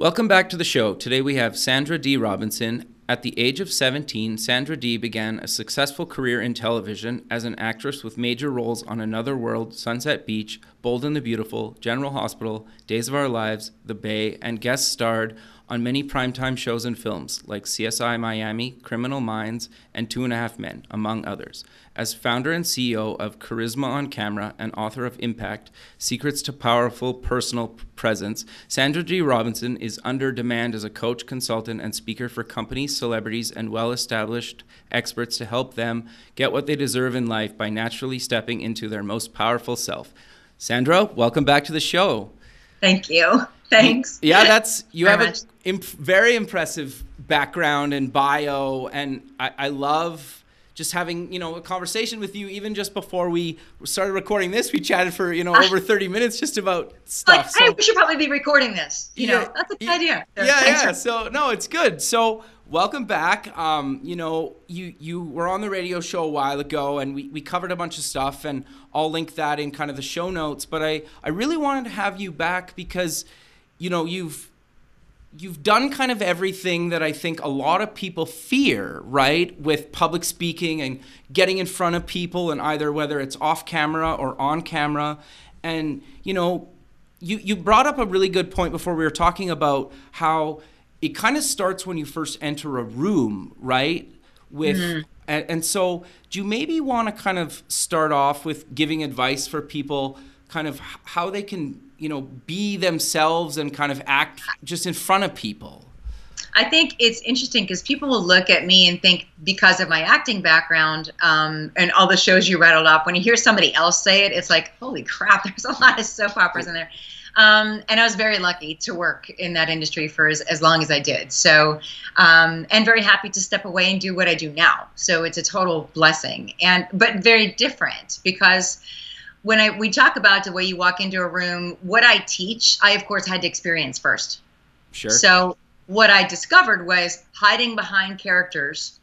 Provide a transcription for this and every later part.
Welcome back to the show. Today we have Sandra Dee Robinson. At the age of 17, Sandra Dee began a successful career in television as an actress with major roles on Another World, Sunset Beach, Bold and the Beautiful, General Hospital, Days of Our Lives, The Bay, and guest starred on many primetime shows and films like CSI Miami, Criminal Minds, and Two and a Half Men, among others. As founder and CEO of Charisma on Camera and author of Impact Secrets to Powerful Personal Presence, Sandra Dee Robinson is under demand as a coach, consultant, and speaker for companies, celebrities, and well established experts to help them get what they deserve in life by naturally stepping into their most powerful self. Sandra, welcome back to the show. Thank you. Thanks. Yeah, that's you have a imp- very impressive background and bio, and I, I love just having you know a conversation with you. Even just before we started recording this we chatted for you know over 30 minutes just about stuff. like, so, hey we should probably be recording this. You yeah, know that's a good yeah, idea. so yeah yeah. For- so no it's good. So welcome back. Um, you know you you were on the radio show a while ago and we, we covered a bunch of stuff and i'll link that in kind of the show notes. But i i really wanted to have you back because you know, you've you've done kind of everything that I think a lot of people fear, right? With public speaking and getting in front of people and either whether it's off camera or on camera. And, you know, you, you brought up a really good point before we were talking about how it kind of starts when you first enter a room, right? With mm-hmm. and, and so do you maybe want to kind of start off with giving advice for people kind of how they can you know be themselves and kind of act just in front of people I think it's interesting because people will look at me and think because of my acting background um, and all the shows you rattled off, when you hear somebody else say it, it's like, holy crap, there's a lot of soap operas in there. Um, and I was very lucky to work in that industry for as, as long as I did. So, um, and very happy to step away and do what I do now. So it's a total blessing, and but very different because when I we talk about the way you walk into a room, what I teach, I of course had to experience first. Sure. So what I discovered was hiding behind characters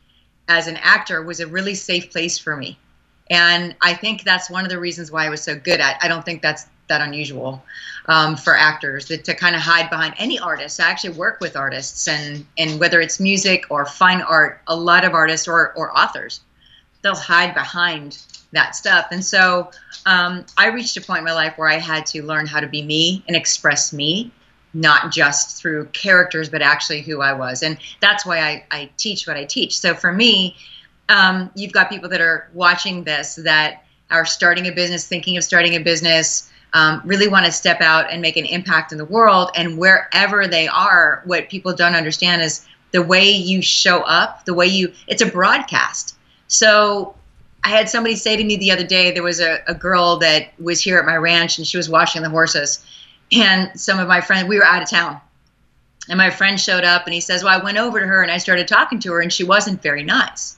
as an actor was a really safe place for me. And I think that's one of the reasons why I was so good at. I don't think that's that unusual um, for actors that to kind of hide behind any artist. I actually work with artists, and and whether it's music or fine art, a lot of artists or or authors, they'll hide behind that stuff. And so um, I reached a point in my life where I had to learn how to be me and express me, not just through characters, but actually who I was. And that's why I, I teach what I teach. So for me, um, you've got people that are watching this that are starting a business, thinking of starting a business. Um, really want to step out and make an impact in the world. And wherever they are, what people don't understand is the way you show up, the way you, it's a broadcast. So I had somebody say to me the other day, there was a, a girl that was here at my ranch and she was washing the horses. And some of my friends, we were out of town. And my friend showed up and he says, Well, I went over to her and I started talking to her and she wasn't very nice.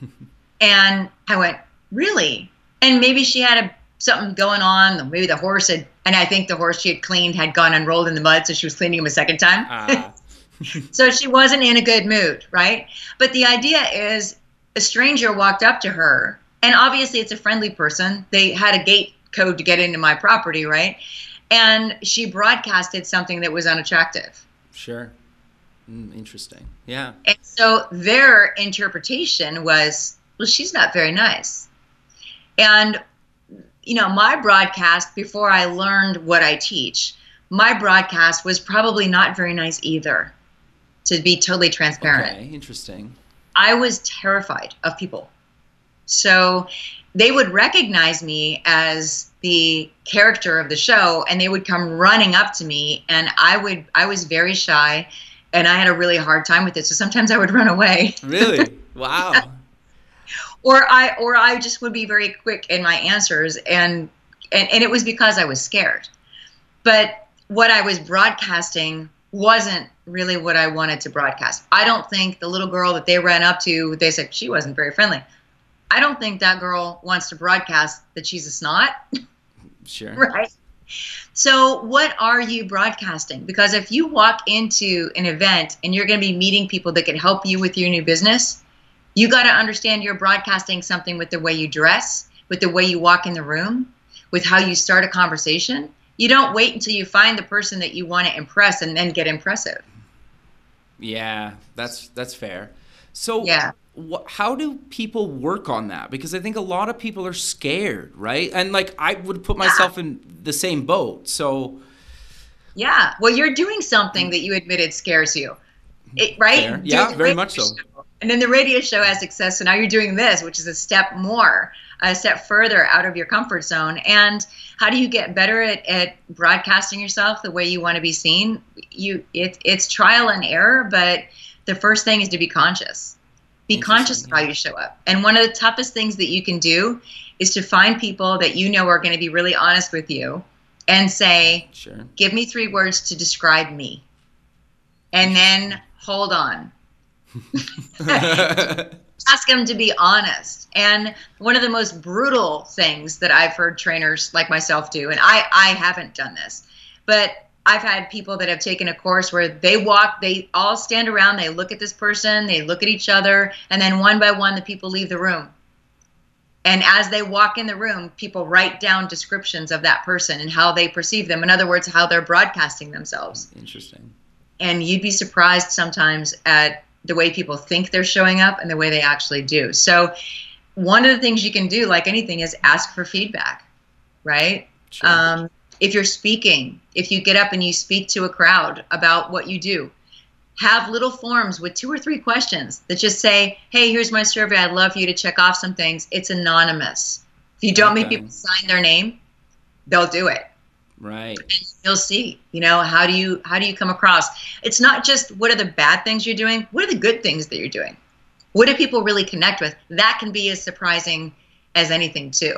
and I went, Really? And maybe she had a, something going on. Maybe the horse had, and I think the horse she had cleaned had gone and rolled in the mud, so she was cleaning him a second time. Uh. so she wasn't in a good mood, right? But the idea is a stranger walked up to her, and obviously it's a friendly person. They had a gate code to get into my property, right? And she broadcasted something that was unattractive. Sure. Mm, interesting. Yeah. And so their interpretation was, well, she's not very nice. And, you know, my broadcast, before I learned what I teach, my broadcast was probably not very nice either, to be totally transparent. Okay, interesting. I was terrified of people. So they would recognize me as the character of the show and they would come running up to me and I would I was very shy and I had a really hard time with it. So sometimes I would run away. Really? Wow. yeah. Or I or I just would be very quick in my answers and and, and it was because I was scared. But what I was broadcasting wasn't really what I wanted to broadcast. I don't think the little girl that they ran up to, they said she wasn't very friendly. I don't think that girl wants to broadcast that she's a snot. Sure. right. So, what are you broadcasting? Because if you walk into an event and you're going to be meeting people that can help you with your new business, you got to understand you're broadcasting something with the way you dress, with the way you walk in the room, with how you start a conversation, you don't wait until you find the person that you want to impress and then get impressive. Yeah, that's that's fair. So Yeah. wh- how do people work on that? Because I think a lot of people are scared, right? And like I would put myself in the same boat. So Yeah. Well, you're doing something that you admitted scares you. It, right? Yeah, very much so. show. And then the radio show has success. So now you're doing this, which is a step more, a step further out of your comfort zone. And how do you get better at, at broadcasting yourself the way you want to be seen? You it, it's trial and error, but the first thing is to be conscious. Be conscious of how you show up. And one of the toughest things that you can do is to find people that you know are going to be really honest with you and say, sure. give me three words to describe me and then hold on ask them to be honest and one of the most brutal things that i've heard trainers like myself do and i i haven't done this but i've had people that have taken a course where they walk they all stand around they look at this person they look at each other and then one by one the people leave the room and as they walk in the room, people write down descriptions of that person and how they perceive them. In other words, how they're broadcasting themselves. Interesting. And you'd be surprised sometimes at the way people think they're showing up and the way they actually do. So, one of the things you can do, like anything, is ask for feedback, right? Sure. Um, if you're speaking, if you get up and you speak to a crowd about what you do, have little forms with two or three questions that just say, hey, here's my survey. I'd love for you to check off some things. It's anonymous. If you don't make people sign their name, they'll do it. Right. And you'll see, you know, how do you how do you come across? It's not just what are the bad things you're doing, what are the good things that you're doing? What do people really connect with? That can be as surprising as anything too.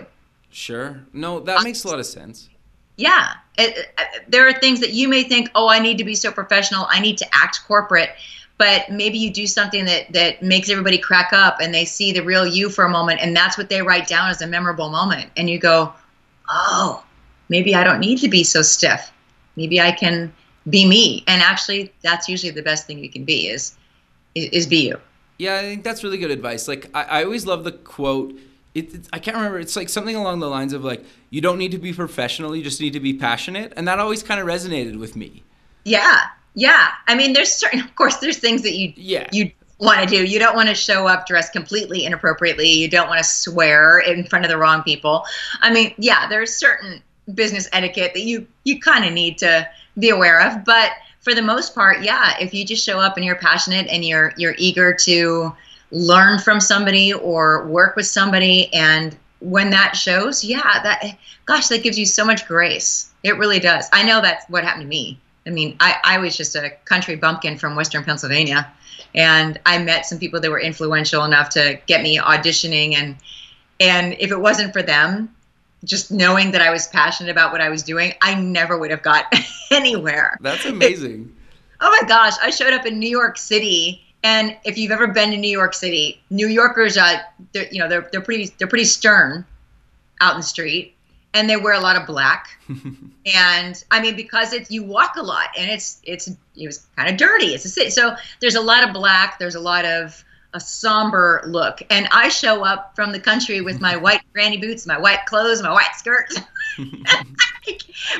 Sure. No, that makes a lot of sense. Yeah, it, it- there are things that you may think, oh, I need to be so professional, I need to act corporate, but maybe you do something that that makes everybody crack up, and they see the real you for a moment, and that's what they write down as a memorable moment, and you go, oh, maybe I don't need to be so stiff, maybe I can be me, and actually, that's usually the best thing you can be is is, be you. Yeah, I think that's really good advice. Like, I, I always love the quote. It, it's- I can't remember. It's like something along the lines of like, "You don't need to be professional. You just need to be passionate," and that always kind of resonated with me. Yeah, yeah. I mean, there's certain, of course, there's things that you Yeah. you want to do. You don't want to show up dressed completely inappropriately. You don't want to swear in front of the wrong people. I mean, yeah, there's certain business etiquette that you you kind of need to be aware of, but for the most part, yeah, if you just show up and you're passionate and you're you're eager to learn from somebody or work with somebody and when that shows, yeah, that gosh, that gives you so much grace. It really does. I know that's what happened to me. I mean, I, I was just a country bumpkin from Western Pennsylvania, and I met some people that were influential enough to get me auditioning. and And if it wasn't for them, just knowing that I was passionate about what I was doing, I never would have got anywhere. That's amazing. Oh my gosh, I showed up in New York City, and if you've ever been to New York City, New Yorkers, uh, they're, you know, they're they're pretty they're pretty stern out in the street, and they wear a lot of black. and I mean, because it's you walk a lot, and it's it's it was kind of dirty. It's a city, so there's a lot of black. There's a lot of a somber look, and I show up from the country with my white granny boots, my white clothes, my white skirt,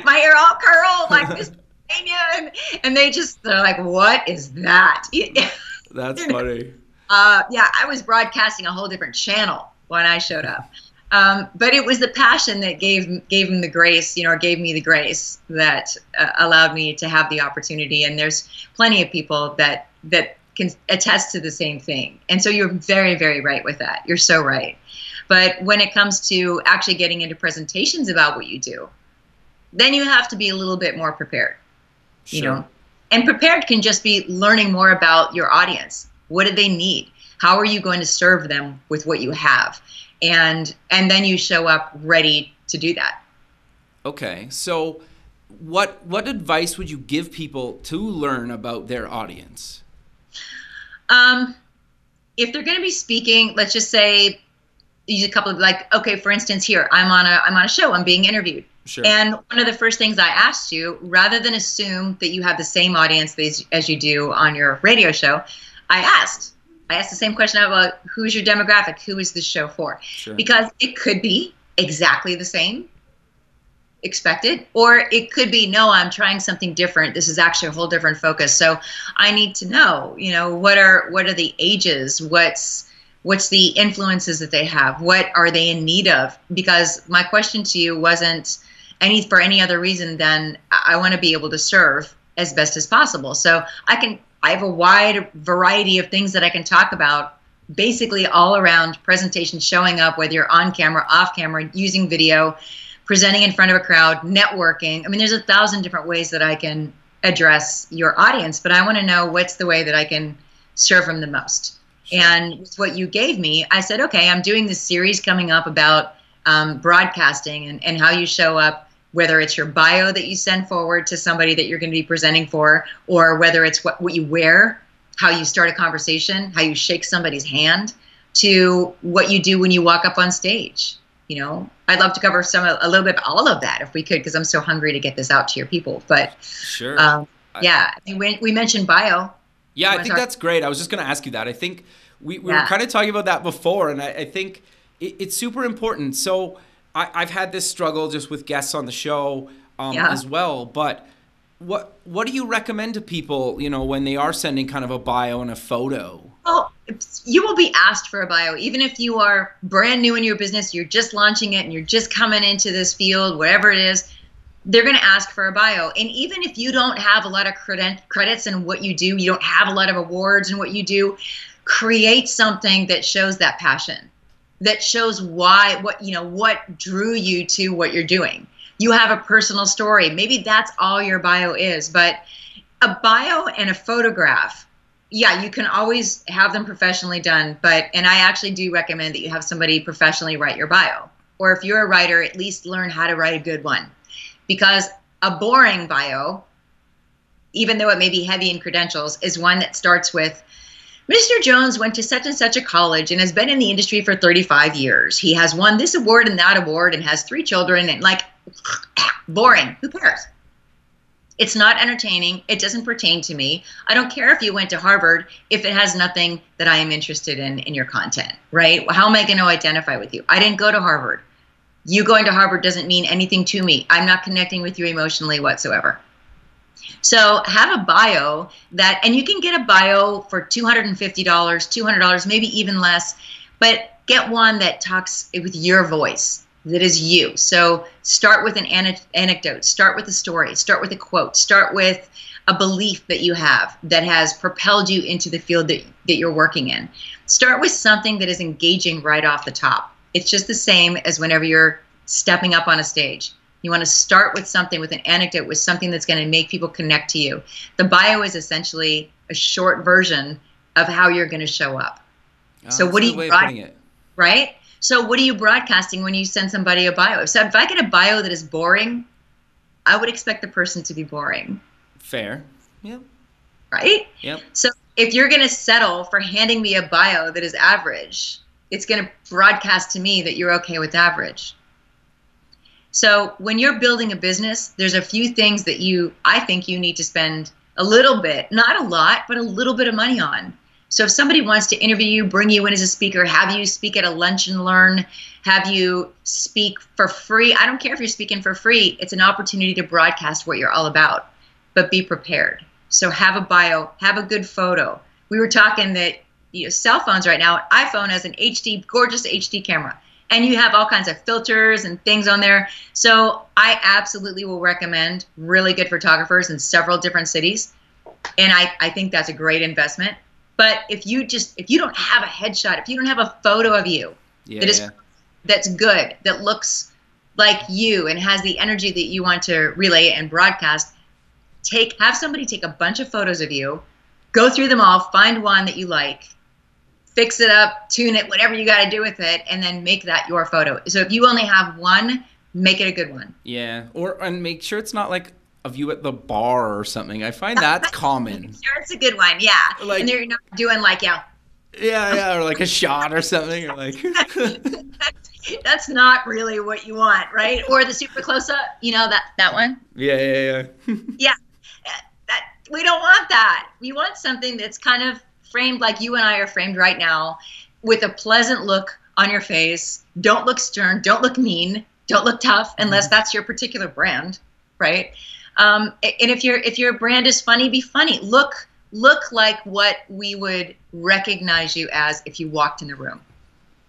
my hair all curled like this. And, and they just they're like, "What is that?" That's funny. uh, yeah, I was broadcasting a whole different channel when I showed up. Um, but it was the passion that gave gave him the grace, you know, or gave me the grace that uh, allowed me to have the opportunity. And there's plenty of people that that can attest to the same thing. And so you're very, very right with that. You're so right. But when it comes to actually getting into presentations about what you do, then you have to be a little bit more prepared you Sure. know and prepared can just be learning more about your audience what do they need how are you going to serve them with what you have and and then you show up ready to do that Okay, so what what advice would you give people to learn about their audience? Um if they're going to be speaking let's just say use a couple of like okay for instance here i'm on a i'm on a show i'm being interviewed Sure. And one of the first things I asked you, rather than assume that you have the same audience as, as you do on your radio show, I asked. I asked the same question about who's your demographic, who is this show for? sure. Because it could be exactly the same. Expected or it could be no i'm trying something different. This is actually a whole different focus. So i need to know you know what are what are the ages? What's what's the influences that they have? What are they in need of? Because my question to you wasn't any for any other reason than i want to be able to serve as best as possible. So i can i have a wide variety of things that i can talk about basically all around presentation showing up whether you're on camera off camera using video presenting in front of a crowd networking i mean there's a thousand different ways that i can address your audience but i want to know what's the way that i can serve them the most sure. and with what you gave me i said okay i'm doing this series coming up about um, broadcasting and, and how you show up whether it's your bio that you send forward to somebody that you're going to be presenting for or whether it's what, what you wear how you start a conversation, how you shake somebody's hand, to what you do when you walk up on stage. You know, I'd love to cover some a little bit all of that if we could, because I'm so hungry to get this out to your people. But sure, um, yeah, I mean, we, we mentioned bio. Yeah, I think that's great. I was just going to ask you that. I think we, we yeah. were kind of talking about that before, and I, I think it, it's super important. So I, have had this struggle just with guests on the show um, yeah. as well, but what what do you recommend to people you know when they are sending kind of a bio and a photo well you will be asked for a bio. Even if you are brand new in your business you're just launching it and you're just coming into this field whatever it is they're going to ask for a bio. And even if you don't have a lot of credit, credits in what you do you don't have a lot of awards in what you do create something that shows that passion that shows why what you know what drew you to what you're doing. You have a personal story. Maybe that's all your bio is, but a bio and a photograph, yeah, you can always have them professionally done, but and I actually do recommend that you have somebody professionally write your bio. Or if you're a writer, at least learn how to write a good one. Because a boring bio, even though it may be heavy in credentials, is one that starts with Mr. Jones went to such and such a college and has been in the industry for 35 years. He has won this award and that award and has three children and like boring. Who cares? It's not entertaining. It doesn't pertain to me. I don't care if you went to Harvard if it has nothing that I am interested in in your content, right? How am I going to identify with you? I didn't go to Harvard. You going to Harvard doesn't mean anything to me. I'm not connecting with you emotionally whatsoever. So have a bio that, and you can get a bio for $250, $200, maybe even less, but get one that talks with your voice, that is you. So start with an anecdote, start with a story, start with a quote, start with a belief that you have that has propelled you into the field that, that you're working in. Start with something that is engaging right off the top. It's just the same as whenever you're stepping up on a stage. You want to start with something, with an anecdote, with something that's going to make people connect to you. The bio is essentially a short version of how you're going to show up. Oh, so what do you broad- right? So what are you broadcasting when you send somebody a bio? So if I get a bio that is boring, I would expect the person to be boring. Fair. Yep. Right? Yep. So if you're going to settle for handing me a bio that is average, it's going to broadcast to me that you're okay with average. So when you're building a business, there's a few things that you, I think you need to spend a little bit, not a lot, but a little bit of money on. So if somebody wants to interview you, bring you in as a speaker, have you speak at a lunch and learn, have you speak for free. I don't care if you're speaking for free. It's an opportunity to broadcast what you're all about, but be prepared. So have a bio, have a good photo. We were talking that you know, cell phones right now, iPhone has an HD, gorgeous HD camera and you have all kinds of filters and things on there. So I absolutely will recommend really good photographers in several different cities. And I, I think that's a great investment. But if you just if you don't have a headshot, if you don't have a photo of you yeah, that is yeah. that's good, that looks like you and has the energy that you want to relay and broadcast, take have somebody take a bunch of photos of you, go through them all, find one that you like, fix it up, tune it, whatever you got to do with it, and then make that your photo. So if you only have one, make it a good one. Yeah, or and make sure it's not like of you at the bar or something. I find that's common. It's a good one. Yeah, like, and you're not doing like yeah. Yeah, yeah, or like a shot or something, or like. that's not really what you want, right? Or the super close up, you know that that one. Yeah, yeah, yeah. yeah, that we don't want that. We want something that's kind of framed like you and I are framed right now with a pleasant look on your face. Don't look stern, don't look mean, Don't look tough unless mm-hmm. that's your particular brand, right? Um, and if your if your brand is funny, be funny. Look look like what we would recognize you as if you walked in the room.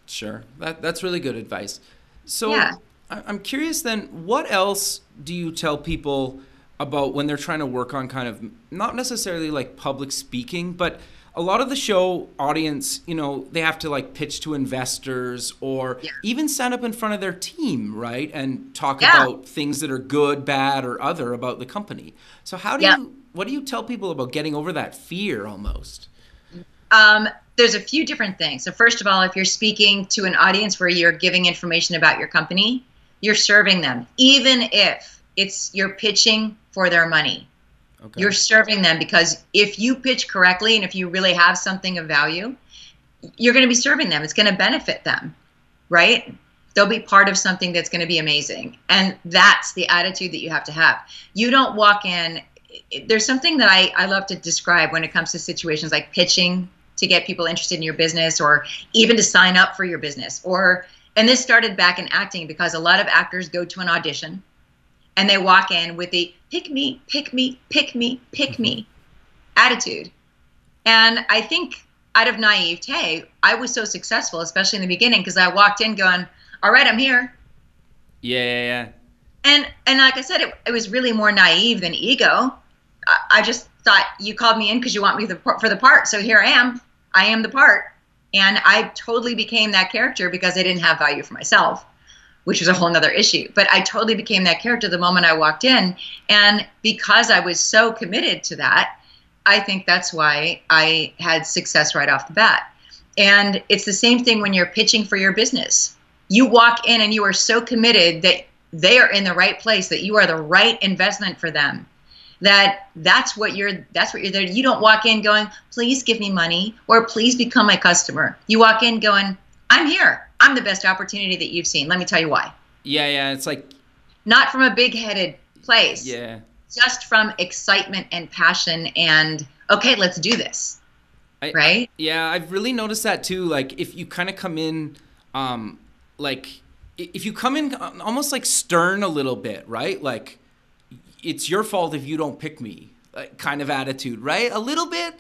Sure, that that's really good advice. So yeah. I'm curious then, what else do you tell people about when they're trying to work on kind of not necessarily like public speaking, but a lot of the show audience, you know, they have to like pitch to investors or yeah. even stand up in front of their team, right? And talk yeah. about things that are good, bad, or other about the company. So how do yeah. you what do you tell people about getting over that fear almost? Um, there's a few different things. So first of all, if you're speaking to an audience where you're giving information about your company, you're serving them, even if it's you're pitching for their money. Okay. You're serving them because if you pitch correctly and if you really have something of value, you're going to be serving them. It's going to benefit them, right? They'll be part of something that's going to be amazing. And that's the attitude that you have to have. You don't walk in. There's something that I, I love to describe when it comes to situations like pitching to get people interested in your business or even to sign up for your business. Or, and this started back in acting because a lot of actors go to an audition and they walk in with the pick me, pick me, pick me, pick me mm-hmm. attitude. And I think out of naivete, I was so successful, especially in the beginning, because I walked in going, "All right, I'm here." Yeah, yeah, yeah. And and like I said, it, it was really more naive than ego. I, I just thought you called me in because you want me the, for the part, so here I am. I am the part, and I totally became that character because I didn't have value for myself which was a whole nother issue. But I totally became that character the moment I walked in. And because I was so committed to that, I think that's why I had success right off the bat. And it's the same thing when you're pitching for your business. You walk in and you are so committed that they are in the right place, that you are the right investment for them. That that's what you're that's what you're there. You don't walk in going, please give me money or please become my customer. You walk in going, I'm here. I'm the best opportunity that you've seen. Let me tell you why. Yeah, yeah. It's like not from a big headed place. Yeah. Just from excitement and passion and okay, let's do this. I, right? Yeah, I've really noticed that too. Like if you kind of come in um like if you come in almost like stern a little bit, right? Like it's your fault if you don't pick me. Like, kind of attitude, right? A little bit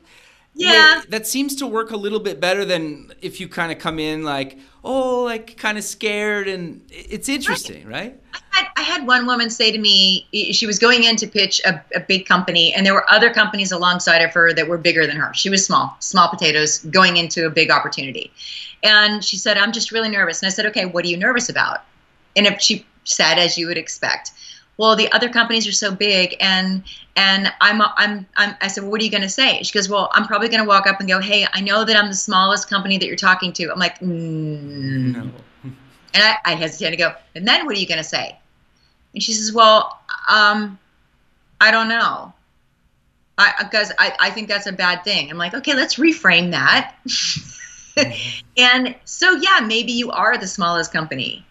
yeah. that seems to work a little bit better than if you kind of come in like, oh, like kind of scared, and it's interesting, right? I had, I had one woman say to me, she was going in to pitch a, a big company, and there were other companies alongside of her that were bigger than her. She was small, small potatoes, going into a big opportunity. And she said, I'm just really nervous. And I said, okay, what are you nervous about? And if she said, as you would expect, well, the other companies are so big, and and I'm I'm, I'm I said, well, what are you going to say? She goes, well, I'm probably going to walk up and go, hey, I know that I'm the smallest company that you're talking to. I'm like, mm. no. And I, I hesitate to go, and then what are you going to say? And she says, well, um, I don't know. Because I, I, I think that's a bad thing. I'm like, okay, let's reframe that. Mm-hmm. and so, yeah, maybe you are the smallest company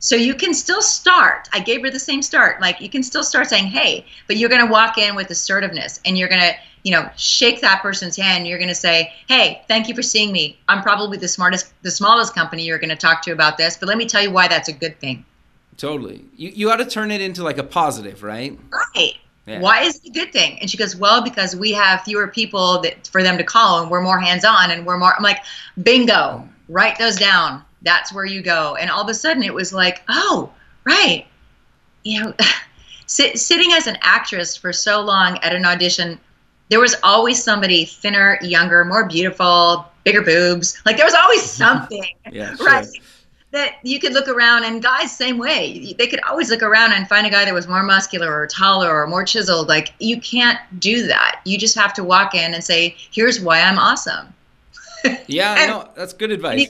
so you can still start. I gave her the same start. Like you can still start saying, "Hey," but you're going to walk in with assertiveness and you're going to, you know, shake that person's hand. You're going to say, "Hey, thank you for seeing me. I'm probably the smartest the smallest company you're going to talk to about this, but let me tell you why that's a good thing." Totally. You you ought to turn it into like a positive, right? Right. Yeah. Why is it a good thing? And she goes, Well, because we have fewer people that for them to call and we're more hands on and we're more I'm like, bingo, mm. write those down that's where you go. And all of a sudden it was like, oh, right. You know, sit, sitting as an actress for so long at an audition, there was always somebody thinner, younger, more beautiful, bigger boobs. Like there was always something, yeah, right? That you could look around, and guys, same way. They could always look around and find a guy that was more muscular or taller or more chiseled. Like you can't do that. You just have to walk in and say, "Here's why I'm awesome." Yeah, and, no, that's good advice.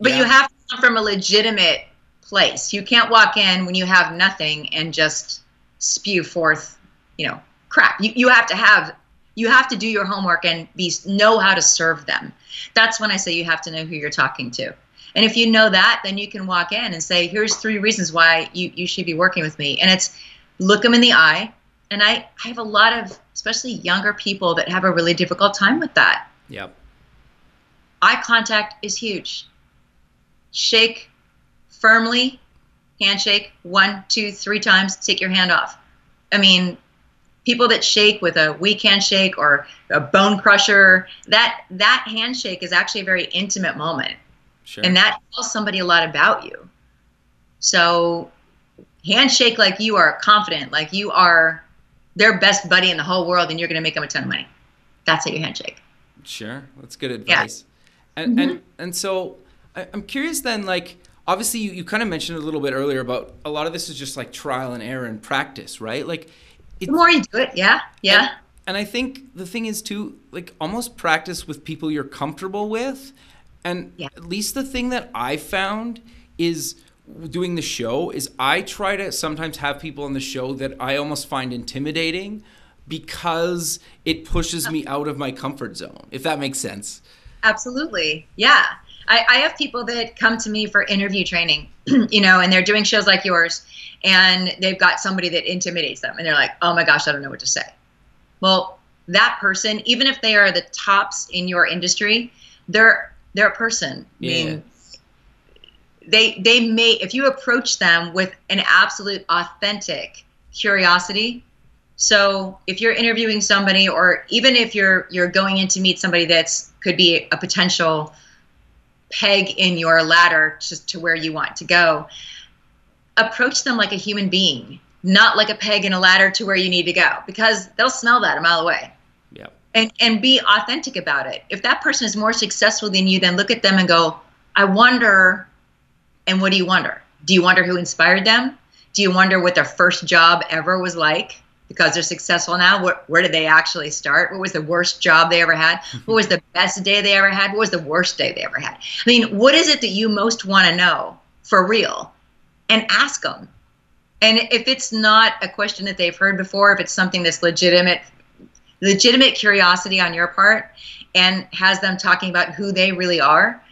But yeah. you have to come from a legitimate place. You can't walk in when you have nothing and just spew forth, you know, crap. You, you have to have you have to do your homework and be know how to serve them. That's when I say you have to know who you're talking to. And if you know that, then you can walk in and say, here's three reasons why you, you should be working with me. And it's look them in the eye. And I, I have a lot of, especially younger people that have a really difficult time with that. Yep. Eye contact is huge shake firmly handshake, one, two, three times, take your hand off. I mean, people that shake with a weak handshake or a bone crusher, that that handshake is actually a very intimate moment. Sure. And that tells somebody a lot about you. So handshake like you are confident, like you are their best buddy in the whole world and you're going to make them a ton of money. That's how you handshake. Sure. That's good advice. Yeah. And, mm-hmm. and, and so I'm curious then, like, obviously you, you kind of mentioned a little bit earlier about a lot of this is just like trial and error and practice, right? Like, the more you do it, yeah, yeah. And, and I think the thing is too, like, almost practice with people you're comfortable with. And yeah. at least the thing that I found is doing the show is I try to sometimes have people on the show that I almost find intimidating because it pushes me out of my comfort zone, if that makes sense. Absolutely. Yeah. I, I have people that come to me for interview training, you know, and they're doing shows like yours and they've got somebody that intimidates them and they're like, oh my gosh, I don't know what to say. Well, that person, even if they are the tops in your industry, they're they're a person. Yeah. I mean, they they may if you approach them with an absolute authentic curiosity so if you're interviewing somebody or even if you're you're going in to meet somebody that's could be a potential peg in your ladder just to where you want to go approach them like a human being not like a peg in a ladder to where you need to go because they'll smell that a mile away yeah and and be authentic about it if that person is more successful than you then look at them and go i wonder and what do you wonder? Do you wonder who inspired them? Do you wonder what their first job ever was like? Because they're successful now. Where, where did they actually start? What was the worst job they ever had? What was the best day they ever had? What was the worst day they ever had? I mean, what is it that you most want to know for real? And ask them. And if it's not a question that they've heard before, if it's something that's legitimate, legitimate curiosity on your part, and has them talking about who they really are,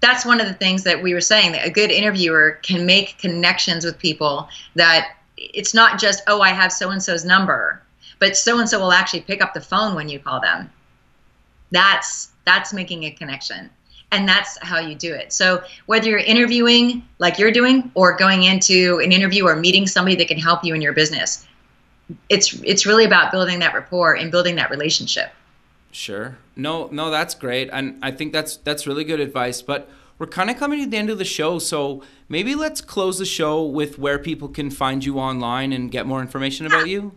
that's one of the things that we were saying that a good interviewer can make connections with people that it's not just oh i have so and so's number but so and so will actually pick up the phone when you call them that's that's making a connection and that's how you do it so whether you're interviewing like you're doing or going into an interview or meeting somebody that can help you in your business it's it's really about building that rapport and building that relationship Sure. No, no, that's great, and I think that's that's really good advice. But we're kind of coming to the end of the show, so maybe let's close the show with where people can find you online and get more information yeah. about you.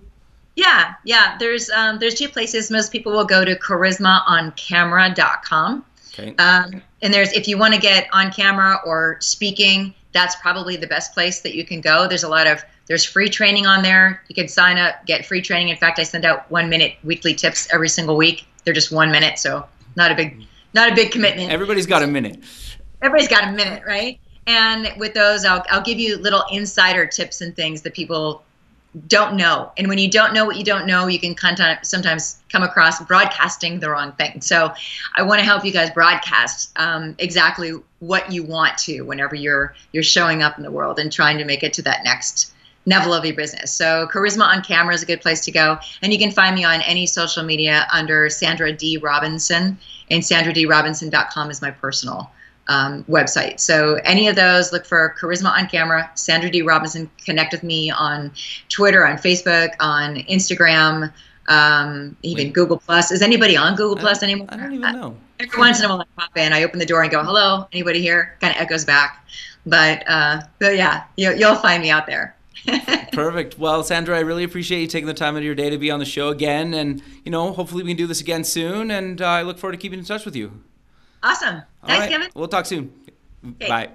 Yeah, yeah. There's um, there's two places. Most people will go to charismaoncamera.com. Okay. Um, and there's if you want to get on camera or speaking, that's probably the best place that you can go. There's a lot of there's free training on there. You can sign up, get free training. In fact, I send out one minute weekly tips every single week they're just one minute, so not a big not a big commitment. Everybody's got a minute. Everybody's got a minute, right? And with those, I'll I'll give you little insider tips and things that people don't know. And when you don't know what you don't know, you can sometimes come across broadcasting the wrong thing. So I want to help you guys broadcast um, exactly what you want to whenever you're you're showing up in the world and trying to make it to that next level of your business. So Charisma on Camera is a good place to go. And you can find me on any social media under Sandra Dee Robinson. And sandradeerobinson.com is my personal um, website. So any of those, look for Charisma on Camera, Sandra Dee Robinson. Connect with me on Twitter, on Facebook, on Instagram, um, even Wait. Google Plus. Is anybody on Google Plus anymore? I don't even know. Every once in a while, I pop in, I open the door and go, "Hello, anybody here?" Kind of echoes back, but uh, but yeah, you, you'll find me out there. Perfect. Well, Sandra, I really appreciate you taking the time out of your day to be on the show again. And, you know, hopefully we can do this again soon. And uh, I look forward to keeping in touch with you. Awesome. Thanks, Kevin. We'll talk soon. Okay. Bye.